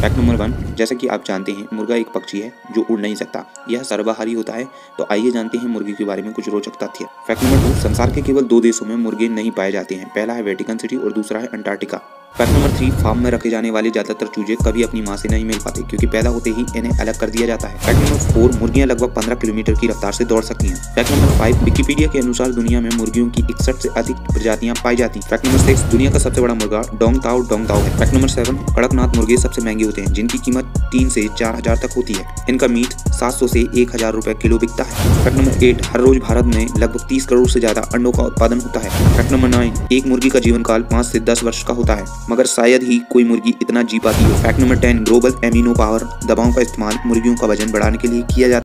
Fact number one जैसा कि आप जानते हैं, मुर्गा एक पक्षी है जो उड़ नहीं सकता। यह सर्वाहारी होता है तो आइए जानते हैं मुर्गी के बारे में कुछ रोचक तथ्य। फैक्ट नंबर टू संसार के केवल दो देशों में मुर्गे नहीं पाए जाते हैं। पहला है वेटिकन सिटी और दूसरा है Antarctica fact number three farm में रखे जाने वाले ज़्यादातर चूजे कभी अपनी माँ से नहीं मिल पाते, क्योंकि पैदा होते ही इन्हें अलग कर दिया जाता है। फैक्ट नंबर फोर मुर्गियाँ लगभग 15 किलोमीटर की रफ्तार से दौड़ सकती हैं। फैक्ट नंबर फाइव विकीपीडिया के अनुसार दुनिया में मुर्गियों की इकसठ से अधिक प्रजातियाँ पाई जाती फैक्ट नंबर सिक्स दुनिया का सबसे बड़ा मुर्गा डोंग ताओ डोंग ताओ है। फैक्ट नंबर सेवन कड़कनाथ मुर्गे सबसे महँगे होते हैं, जिनकी कीमत तीन से चार हज़ार तक होती है। इनका मीट सात सौ से एक हज़ार रुपए किलो बिकता है। फैक्ट नंबर एट हर रोज भारत में लगभग तीस करोड़ से ज़्यादा अंडों का उत्पादन होता है। फैक्ट नंबर नाइन एक मुर्गी का जीवन काल पाँच ऐसी दस वर्ष का होता है, मगर शायद ही कोई मुर्गी इतना जी पाती है। Fact number ten global amino power दवाओं का इस्तेमाल मुर्गियों का वज़न बढ़ाने के लिए किया जाता है।